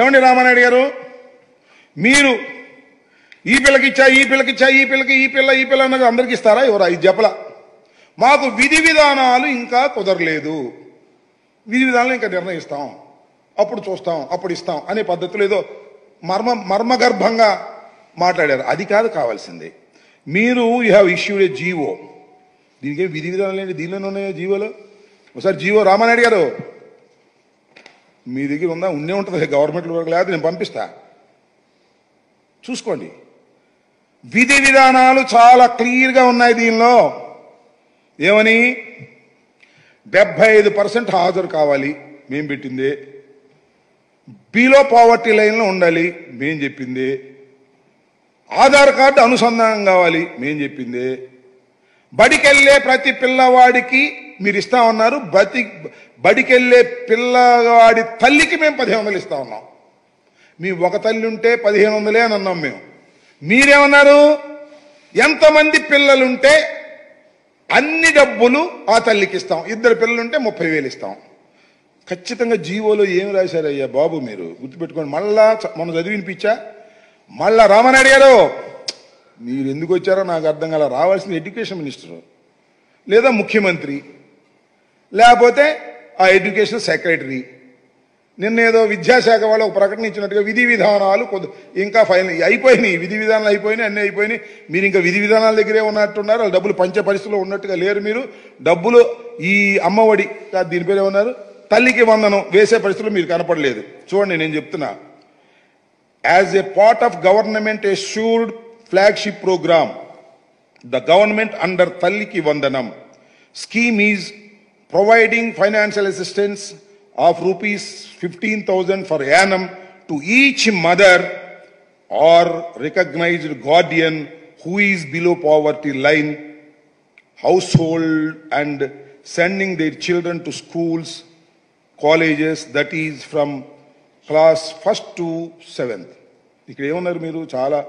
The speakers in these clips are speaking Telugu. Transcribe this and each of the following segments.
ఏమండి రామానాయుడు గారు? మీరు ఈ పిల్లకి ఇచ్చా ఈ పిల్లకి ఇచ్చా ఈ పిల్లకి ఈ పిల్ల ఈ పిల్ల అన్నది అందరికి ఇస్తారా? ఎవరా? ఇది చెప్పల మాకు విధి విధానాలు ఇంకా కుదరలేదు. విధి విధానాలు ఇంకా నిర్ణయిస్తాం. అప్పుడు చూస్తాం అప్పుడు ఇస్తాం అనే పద్ధతిలో ఏదో మర్మ మర్మగర్భంగా మాట్లాడారు. అది కాదు కావాల్సింది. మీరు you have issued a GO. దీనికి విధి విధానాలు ఏంటి? దీనిలోనే ఉన్నాయో జీవోలో? ఒకసారి జీవో రామానాయుడు గారు మీ దగ్గర ఉందా? ఉండే ఉంటుంది. గవర్నమెంట్ లేదా నేను పంపిస్తా. చూసుకోండి. విధి విధానాలు చాలా క్లియర్గా ఉన్నాయి దీనిలో. ఏమని? డెబ్బై ఐదు పర్సెంట్ హాజరు కావాలి. మేం పెట్టింది. బిలో పావర్టీ లైన్లో ఉండాలి. మేం చెప్పింది. ఆధార్ కార్డు అనుసంధానం కావాలి. మేం చెప్పింది. బడికెళ్ళే ప్రతి పిల్లవాడికి మీరు ఇస్తా ఉన్నారు బతి బడికెళ్ళే పిల్లవాడి తల్లికి మేము పదిహేను వందలు ఇస్తా ఉన్నాం. మీ ఒక తల్లి ఉంటే పదిహేను వందలే అని అన్నాం మేము. మీరేమన్నారు? ఎంతమంది పిల్లలుంటే అన్ని డబ్బులు ఆ తల్లికి ఇస్తాం. ఇద్దరు పిల్లలుంటే ముప్పై వేలు ఇస్తాం. ఖచ్చితంగా జీవోలో ఏం రాశారయ్యా బాబు మీరు? గుర్తుపెట్టుకోండి. మళ్ళా మనం చదివినిపించా మళ్ళా రామనాయుడు గారు మీరు ఎందుకు వచ్చారో నాకు అర్థం కాల రావాల్సిన ఎడ్యుకేషన్ మినిస్టర్. లేదా ముఖ్యమంత్రి. లేకపోతే ఆ ఎడ్యుకేషన్ సెక్రటరీ. నిన్న ఏదో విద్యాశాఖ వాళ్ళు ఒక ప్రకటన ఇచ్చినట్టుగా విధి విధానాలు కొద్ది ఇంకా ఫైనల్ అయిపోయినాయి. విధి విధానాలు అయిపోయినాయి అన్నీ అయిపోయినాయి. మీరు ఇంకా విధి విధానాల దగ్గరే ఉన్నట్టున్నారు. వాళ్ళు డబ్బులు పంచే పరిస్థితిలో ఉన్నట్టుగా లేరు మీరు. డబ్బులు ఈ అమ్మఒడి కాదు దీని పేరే ఉన్నారు తల్లికి వందనం వేసే పరిస్థితిలో మీరు కనపడలేదు. చూడండి నేను చెప్తున్నా. As a part of government assured flagship programme the government under Talliki Vandanam. Scheme is providing financial assistance of rupees 15,000 for annum to each mother or recognized guardian who is below poverty line household and sending their children to schools, colleges, that is from class first to seventh. ఇక్కడ ఏమన్నారు మీరు చాలా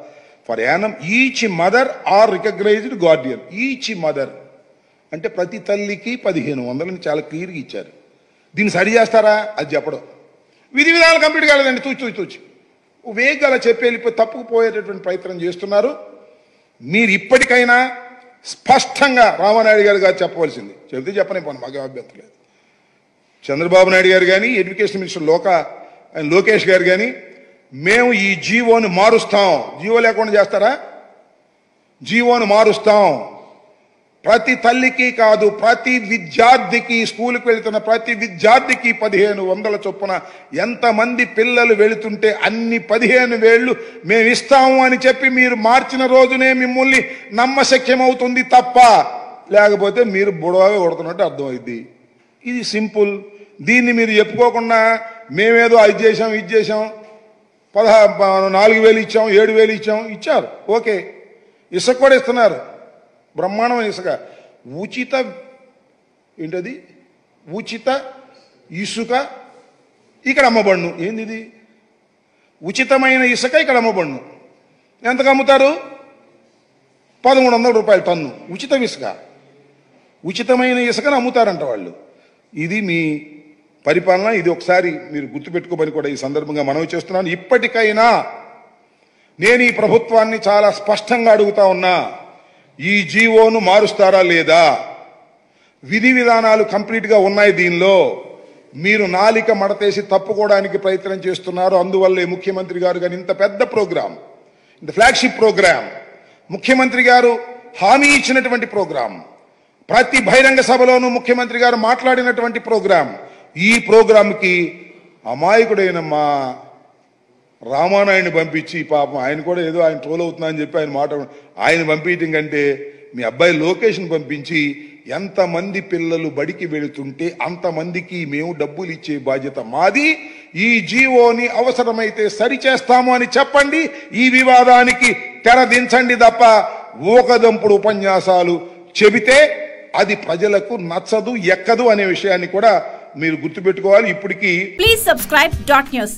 per annum each mother or recognized guardian each mother అంటే ప్రతి తల్లికి పదిహేను వందలని చాలా క్లియర్గా ఇచ్చారు. దీన్ని సరి చేస్తారా? అది చెప్పడం. విధి విధాలు కంప్లీట్ కాలేదండి. తూచి తూచి తూచి. వేగంగా అలా చెప్పి వెళ్ళిపోయి తప్పుకుపోయేటటువంటి ప్రయత్నం చేస్తున్నారు. మీరు ఇప్పటికైనా స్పష్టంగా రామానాయుడు గారు గారు చెప్పవలసింది. చెబితే చెప్పనే పోను మాకు అభ్యంతరం లేదు. చంద్రబాబు నాయుడు గారు కానీ ఎడ్యుకేషన్ మినిస్టర్ లోక ఆయన లోకేష్ గారు కానీ మేము ఈ జీవోని మారుస్తాం. జీవో లేకుండా చేస్తారా? జీవోను మారుస్తాం. ప్రతి తల్లికి కాదు ప్రతి విద్యార్థికి స్కూల్కి వెళ్తున్న ప్రతి విద్యార్థికి పదిహేను వందల చొప్పున ఎంతమంది పిల్లలు వెళుతుంటే అన్ని పదిహేను వేళ్ళు మేము ఇస్తాము అని చెప్పి మీరు మార్చిన రోజునే మిమ్మల్ని నమ్మశక్యమవుతుంది తప్ప. లేకపోతే మీరు బుడవగా కొడుతున్నట్టు అర్థమైంది ఇది సింపుల్. దీన్ని మీరు చెప్పుకోకుండా మేమేదో అది చేసాం ఇది చేసాం పదహా నాలుగు వేలు ఇచ్చాం ఏడు వేలు ఇచ్చాం ఇచ్చారు. ఓకే. ఇసుక కూడా ఇస్తున్నారు. బ్రహ్మాండమైన ఇసుక. ఉచిత ఏంటది? ఉచిత ఇసుక ఇక్కడ అమ్మబడును. ఏంది ఇది ఉచితమైన ఇసుక ఇక్కడ అమ్మబడును. ఎంతకు అమ్ముతారు? పదమూడు వందల రూపాయలు టన్ను. ఉచిత ఇసుక. ఉచితమైన ఇసుకను అమ్ముతారంట వాళ్ళు. ఇది మీ పరిపాలన ఇది ఒకసారి మీరు గుర్తుపెట్టుకోమని కూడా ఈ సందర్భంగా మనవి చేస్తున్నాను. ఇప్పటికైనా నేను ఈ ప్రభుత్వాన్ని చాలా స్పష్టంగా అడుగుతా ఉన్నా. ఈ జీవోను మారుస్తారా లేదా? విధి విధానాలు కంప్లీట్గా ఉన్నాయి దీనిలో. మీరు నాలిక మడతేసి తప్పుకోవడానికి ప్రయత్నం చేస్తున్నారు. అందువల్లే ముఖ్యమంత్రి గారు కానీ ఇంత పెద్ద ప్రోగ్రాం ఇంత ఫ్లాగ్షిప్ ప్రోగ్రాం ముఖ్యమంత్రి గారు హామీ ఇచ్చినటువంటి ప్రోగ్రాం ప్రతి బహిరంగ సభలోనూ ముఖ్యమంత్రి గారు మాట్లాడినటువంటి ప్రోగ్రాం ఈ ప్రోగ్రాంకి అమాయకుడైన మా రామానాయుడిని పంపించి పాపం ఆయన కూడా ఏదో ఆయన ట్రోల్ అవుతున్నా అని చెప్పి ఆయన మాట ఆయన పంపించడం కంటే మీ అబ్బాయి లోకేష్ని పంపించి ఎంతమంది పిల్లలు బడికి వెళుతుంటే అంతమందికి మేము డబ్బులు ఇచ్చే బాధ్యత మాది. ఈ జీవోని అవసరమైతే సరిచేస్తాము అని చెప్పండి. ఈ వివాదానికి తెరదించండి తప్ప ఊకదంపుడు ఉపన్యాసాలు చెబితే అది ప్రజలకు నచ్చదు ఎక్కదు అనే విషయాన్ని కూడా మీరు గుర్తుపెట్టుకోవాలి. ఇప్పటికీ ప్లీజ్ సబ్స్క్రైబ్ డాట్ న్యూస్